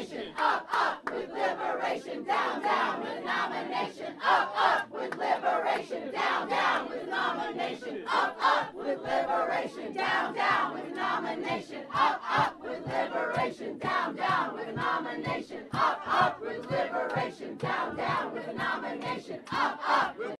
nomination. Up, up with liberation. Down, down with nomination. Up, up with liberation. Down, down with nomination. Up, up with liberation. Down, down with nomination. Up, up with liberation. Down, down with nomination. Up, up with liberation. Down, down with nomination. Up, up